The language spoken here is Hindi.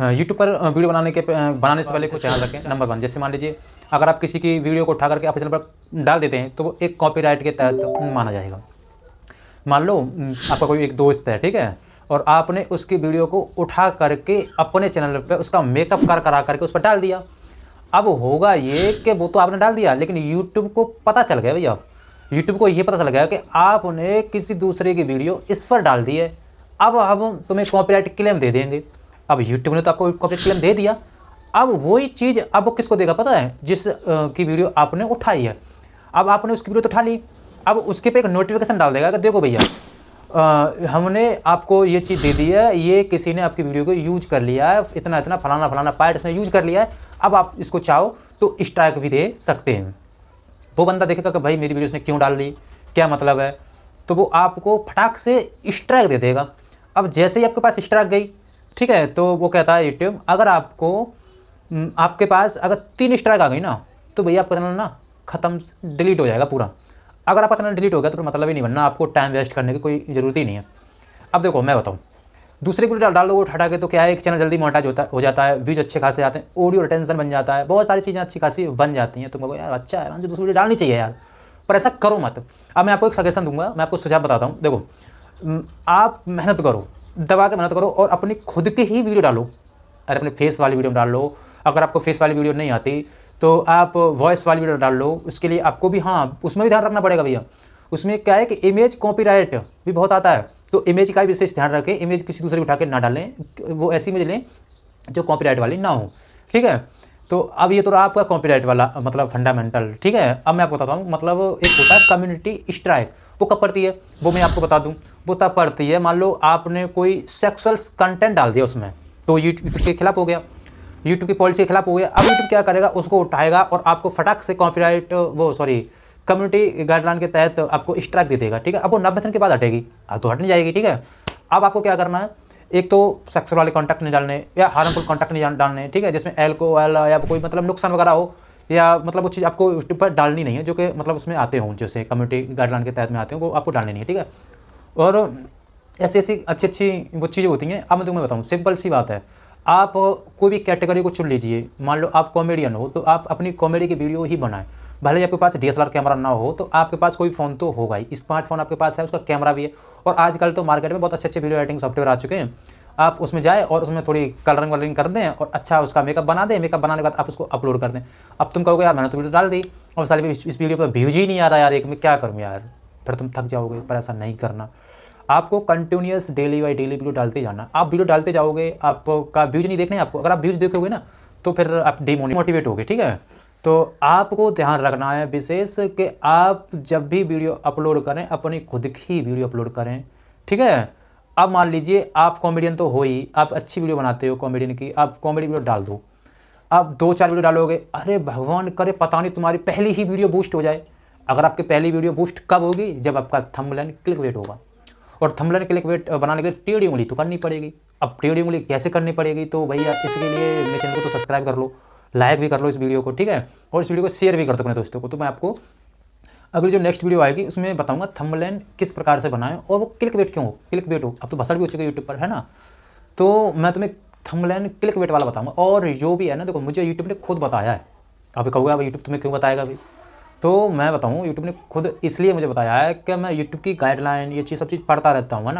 यूट्यूब पर वीडियो बनाने के बनाने से पहले कुछ ध्यान रखें नंबर वन जैसे मान लीजिए अगर आप किसी की वीडियो को उठा करके अपने चैनल पर डाल देते हैं तो वो एक कॉपीराइट के तहत माना जाएगा। मान लो आपका कोई एक दोस्त है ठीक है और आपने उसकी वीडियो को उठा करके अपने चैनल पर उसका मेकअप कर करा करके उस पर डाल दिया। अब होगा ये कि वो तो आपने डाल दिया लेकिन यूट्यूब को पता चल गया भैया। यूट्यूब को ये पता चल गया कि आपने किसी दूसरे की वीडियो इस पर डाल दी है। अब हम तुम्हें कॉपीराइट क्लेम दे देंगे। अब यूट्यूब ने तो आपको कॉपीराइट क्लेम दे दिया। अब वही चीज़ अब वो किसको देगा पता है? जिस की वीडियो आपने उठाई है। अब आपने उसकी वीडियो तो उठा ली। अब उसके पे एक नोटिफिकेशन डाल देगा कि देखो भैया हमने आपको ये चीज़ दे दी है, ये किसी ने आपकी वीडियो को यूज़ कर लिया है, इतना इतना फलाना फलाना पार्ट इसने यूज़ कर लिया है। अब आप इसको चाहो तो स्ट्राइक भी दे सकते हैं। वो बंदा देखेगा कि भाई मेरी वीडियो उसने क्यों डाल ली? क्या मतलब है? तो वो आपको फटाक से स्ट्राइक दे देगा। अब जैसे ही आपके पास स्ट्राइक गई ठीक है तो वो कहता है यूट्यूब अगर आपको आपके पास अगर तीन स्ट्राइक आ गई ना तो भैया आपका चैनल ना ख़त्म डिलीट हो जाएगा पूरा। अगर आपका चैनल डिलीट हो गया तो मतलब ही नहीं बनना, आपको टाइम वेस्ट करने की कोई ज़रूरत ही नहीं है। अब देखो, मैं बताऊँ। दूसरे को डाल दो हटा के तो क्या है, एक चैनल जल्दी मोटाज होता, हो जाता है व्यूज़ अच्छे खासे आते हैं ऑडियो रिटेंशन बन जाता है, बहुत सारी चीज़ें अच्छी खासी बन जाती हैं। तुमको यार अच्छा है दूसरी वीडियो डालनी चाहिए यार, पर ऐसा करो मत। अब मैं आपको एक सजेशन दूँगा, मैं आपको सुझाव बताता हूँ। देखो आप मेहनत करो दबा के मेहनत करो और अपनी खुद की ही वीडियो डालो। अरे अपने फेस वाली वीडियो डाल लो। अगर आपको फेस वाली वीडियो नहीं आती तो आप वॉइस वाली वीडियो डाल लो। उसके लिए आपको भी हाँ उसमें भी ध्यान रखना पड़ेगा भैया। उसमें क्या है कि इमेज कॉपीराइट भी बहुत आता है। तो इमेज का भी विशेष ध्यान रखें। इमेज किसी दूसरे को उठा के ना डालें। वो ऐसी इमेज लें जो कॉपीराइट वाली ना हो। ठीक है? तो अब ये तो रहा आपका कॉपीराइट वाला मतलब फंडामेंटल ठीक है? अब मैं आपको बताता हूँ मतलब एक होता है कम्युनिटी स्ट्राइक वो कब पड़ती है? वो मैं आपको बता दूँ, वो तब पड़ती है, मान लो आपने कोई सेक्सुअल कंटेंट डाल दिया उसमें तो यूट्यूब के खिलाफ हो गया यूट्यूब की पॉलिसी के खिलाफ हो गया, अब यूट्यूब क्या करेगा? उसको उठाएगा और आपको फटाक से कॉपीराइट वो सॉरी कम्युनिटी गाइडलाइन के तहत आपको स्ट्राइक दे देगा, ठीक है? अब वो नब्बे दिन के बाद हटेगी, अब तो हट नहीं जाएगी, ठीक है? अब आपको क्या करना है? एक तो सेक्सुअल वाले कॉन्टैक्ट नहीं डालने, या हार्मफुल कॉन्टैक्ट नहीं डालने, ठीक है? जिसमें एल्कोहल या कोई मतलब नुकसान वगैरह हो, या मतलब वो चीज़ आपको उस पर डालनी नहीं है, जो कि मतलब उसमें आते हों, जैसे कम्युनिटी गाइडलाइन के तहत में आते हों, वो आपको डालनी नहीं है, ठीक है? और ऐसी ऐसी अच्छी अच्छी वो चीज़ें होती हैं। अब मैं तुम्हें बताऊँ सिंपल सी बात है, आप कोई भी कैटेगरी को चुन लीजिए, मान लो आप कॉमेडियन हो तो आप अपनी कॉमेडी की वीडियो ही बनाएँ। भले ही आपके पास डी कैमरा ना हो तो आपके पास कोई फ़ोन तो होगा ही। स्मार्टफ़ोन आपके पास है उसका कैमरा भी है। और आजकल तो मार्केट में बहुत अच्छे अच्छे वीडियो एडिटिंग सॉफ्टवेयर आ चुके हैं। आप उसमें जाए और उसमें थोड़ी कलरिंग वलरिंग कर दें और अच्छा उसका मेकअप बना दें। मेकअप बनाने के बाद आप उसको अपलोड कर दें। अब तुम कहोगे यार मैंने तो वीडियो डाल दी। और सारी इस, वीडियो पर व्यूज़ ही नहीं आ रहा यार एक में क्या करूँ यार? फिर तुम थक जाओगे पर ऐसा नहीं करना। आपको continuous daily by daily video डालते जाना। आप वीडियो डालते जाओगे आपका व्यूज़ नहीं देखने आपको। अगर आप व्यूज़ देखोगे ना तो फिर आप डिमोटिवेट होगे ठीक है? तो आपको ध्यान रखना है विशेष कि आप जब भी वीडियो अपलोड करें, अपनी खुद की वीडियो अपलोड करें, ठीक है? अब मान लीजिए आप कॉमेडियन तो हो ही, आप अच्छी वीडियो बनाते हो कॉमेडियन की, आप कॉमेडी वीडियो डाल दो। आप दो चार वीडियो डालोगे, अरे भगवान करे, पता नहीं तुम्हारी पहली ही वीडियो बूस्ट हो जाए। अगर आपकी पहली वीडियो बूस्ट कब होगी? जब आपका थंबनेल क्लिक वेट होगा। और थंबनेल क्लिक वेट बनाने के लिए टेढ़ी उंगली तो करनी पड़ेगी। अब टेढ़ी उंगली कैसे करनी पड़ेगी? तो भैया इसके लिए मेरे चैनल को तो सब्सक्राइब कर लो। लाइक भी कर लो इस वीडियो को, ठीक है? और इस वीडियो को शेयर भी कर दो अपने दोस्तों को। तो मैं आपको अगली जो नेक्स्ट वीडियो आएगी, उसमें बताऊँगा थंबनेल किस प्रकार से बनाएँ और वो क्लिक वेट क्यों हो? क्लिक वेट हो। अब तो बसर भी हो चुका है यूट्यूब पर, है ना? तो मैं तुम्हें थंबनेल क्लिक वेट वाला बताऊँगा। और जो भी है ना, देखो, मुझे यूट्यूब ने खुद बताया है। अभी कहूँगा भाई यूट्यूब तुम्हें क्यों बताएगा अभी तो मैं बताऊँ यूट्यूब ने खुद इसलिए मुझे बताया है कि मैं यूट्यूब की गाइडलाइन ये चीज़ सब चीज़ पढ़ता रहता हूँ, है ना?